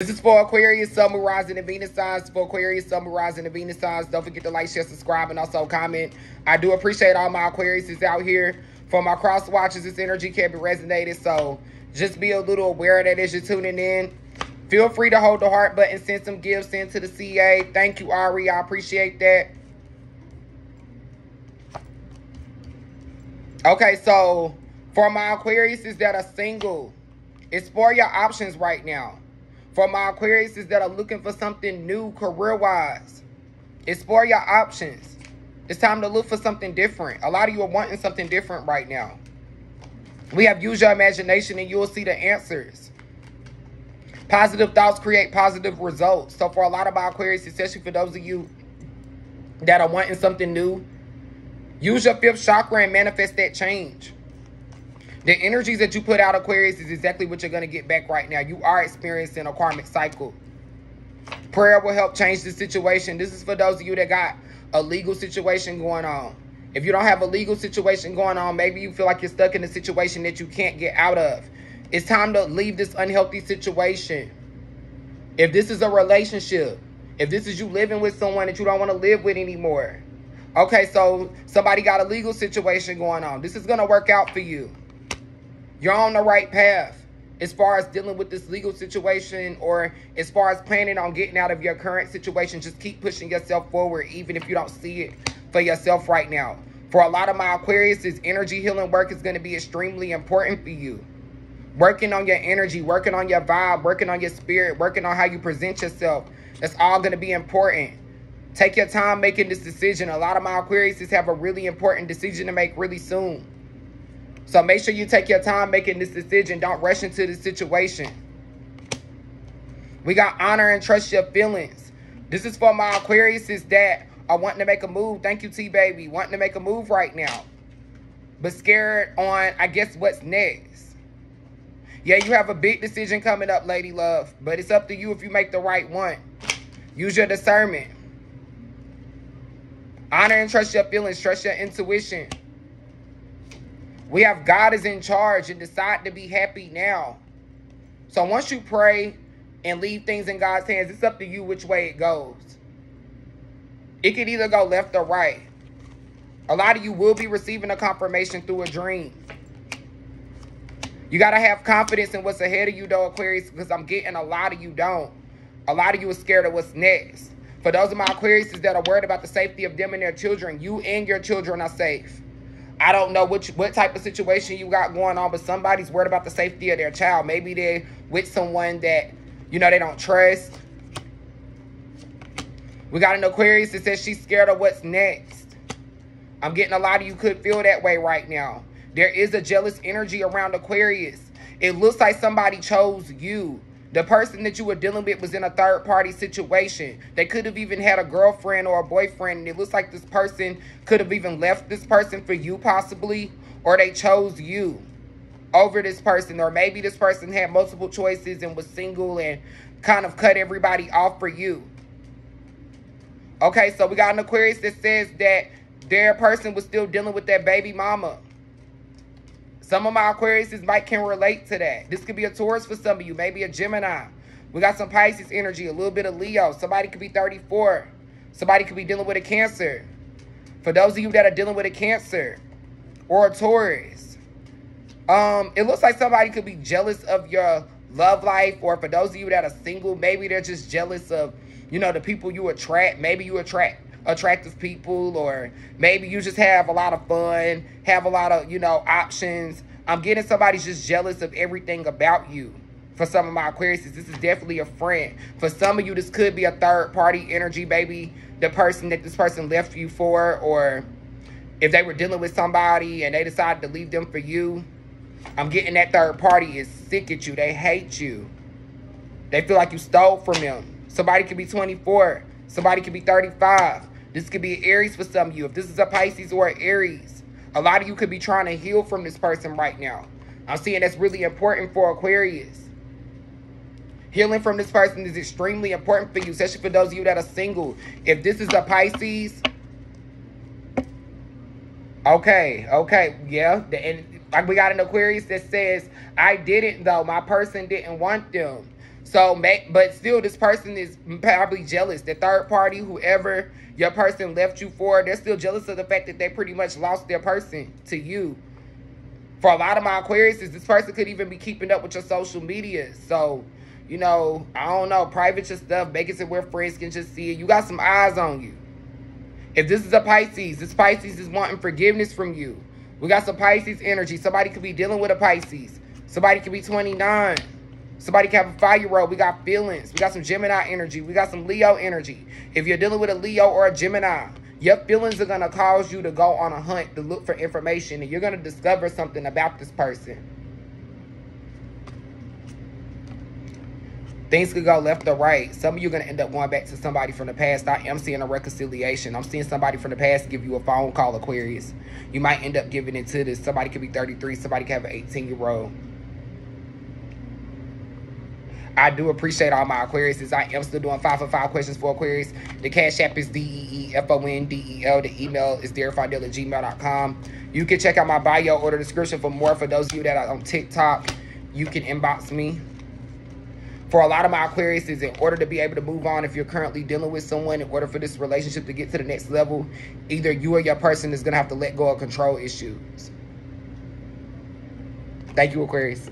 This is for Aquarius, Sun, Rising, and Venus signs. For Aquarius, Sun, Rising, and Venus signs. Don't forget to like, share, subscribe, and also comment. I do appreciate all my Aquariuses out here. For my cross watchers, this energy can be resonated. So just be a little aware of that as you're tuning in. Feel free to hold the heart button, send some gifts into the CA. Thank you, Ari. I appreciate that. Okay, so for my Aquariuses that are single, explore your options right now. For my Aquariuses that are looking for something new career-wise, explore your options. It's time to look for something different. A lot of you are wanting something different right now. We have use your imagination and you will see the answers. Positive thoughts create positive results. So for a lot of my Aquarius, especially for those of you that are wanting something new, use your fifth chakra and manifest that change. The energies that you put out, Aquarius, is exactly what you're going to get back right now. You are experiencing a karmic cycle. Prayer will help change the situation. This is for those of you that got a legal situation going on. If you don't have a legal situation going on, maybe you feel like you're stuck in a situation that you can't get out of. It's time to leave this unhealthy situation. If this is a relationship, if this is you living with someone that you don't want to live with anymore. Okay, so somebody got a legal situation going on. This is going to work out for you. You're on the right path as far as dealing with this legal situation or as far as planning on getting out of your current situation. Just keep pushing yourself forward, even if you don't see it for yourself right now. For a lot of my Aquarius, this energy healing work is going to be extremely important for you. Working on your energy, working on your vibe, working on your spirit, working on how you present yourself. That's all going to be important. Take your time making this decision. A lot of my Aquarius have a really important decision to make really soon. So make sure you take your time making this decision. Don't rush into the situation. We got honor and trust your feelings. This is for my Aquarius is that are wanting to make a move. Thank you, T-Baby. Wanting to make a move right now. But scared on, I guess, what's next. Yeah, you have a big decision coming up, Lady Love. But it's up to you if you make the right one. Use your discernment. Honor and trust your feelings. Trust your intuition. We have God is in charge and decide to be happy now. So once you pray and leave things in God's hands, it's up to you which way it goes. It could either go left or right. A lot of you will be receiving a confirmation through a dream. You got to have confidence in what's ahead of you, though, Aquarius, because I'm getting a lot of you don't. A lot of you are scared of what's next. For those of my Aquariuses that are worried about the safety of them and their children, you and your children are safe. I don't know which what type of situation you got going on, but somebody's worried about the safety of their child. Maybe they're with someone that, you know, they don't trust. We got an Aquarius that says she's scared of what's next. I'm getting a lot of you could feel that way right now. There is a jealous energy around Aquarius. It looks like somebody chose you. The person that you were dealing with was in a third party situation. They could have even had a girlfriend or a boyfriend. And it looks like this person could have even left this person for you possibly. Or they chose you over this person. Or maybe this person had multiple choices and was single and kind of cut everybody off for you. Okay, so we got an Aquarius that says that their person was still dealing with their baby mama. Some of my Aquariuses might can relate to that. This could be a Taurus for some of you, maybe a Gemini. We got some Pisces energy, a little bit of Leo. Somebody could be 34. Somebody could be dealing with a Cancer. For those of you that are dealing with a Cancer or a Taurus, um, it looks like somebody could be jealous of your love life. Or for those of you that are single, maybe they're just jealous of, you know, the people you attract. Maybe you attract attractive people or maybe you just have a lot of fun, have a lot of, you know, options. I'm getting somebody's just jealous of everything about you. For some of my Aquarius, this is definitely a friend. For some of you, this could be a third party energy, baby. The person that this person left you for or if they were dealing with somebody and they decided to leave them for you. I'm getting that third party is sick at you. They hate you. They feel like you stole from them. Somebody could be 24. Somebody could be 35. This could be Aries for some of you. If this is a Pisces or an Aries, a lot of you could be trying to heal from this person right now. I'm seeing that's really important for Aquarius. Healing from this person is extremely important for you, especially for those of you that are single. If this is a Pisces, okay, okay, yeah. And like we got an Aquarius that says, I didn't though. My person didn't want them. So, but still, this person is probably jealous. The third party, whoever your person left you for, they're still jealous of the fact that they pretty much lost their person to you. For a lot of my Aquarius, this person could even be keeping up with your social media. So, you know, I don't know, private your stuff, make it to where friends can just see it. You got some eyes on you. If this is a Pisces, this Pisces is wanting forgiveness from you. We got some Pisces energy. Somebody could be dealing with a Pisces. Somebody could be 29. Somebody can have a five-year-old. We got feelings. We got some Gemini energy. We got some Leo energy. If you're dealing with a Leo or a Gemini, your feelings are going to cause you to go on a hunt to look for information. And you're going to discover something about this person. Things could go left or right. Some of you are going to end up going back to somebody from the past. I am seeing a reconciliation. I'm seeing somebody from the past give you a phone call, Aquarius. You might end up giving it to this. Somebody could be 33. Somebody could have an 18-year-old. I do appreciate all my Aquariuses. I am still doing five for five questions for Aquarius. The Cash App is D-E-E-F-O-N-D-E-L. The email is dearfondell at gmail.com. You can check out my bio order description for more. For those of you that are on TikTok, you can inbox me. For a lot of my Aquariuses, in order to be able to move on, if you're currently dealing with someone, in order for this relationship to get to the next level, either you or your person is going to have to let go of control issues. Thank you, Aquarius.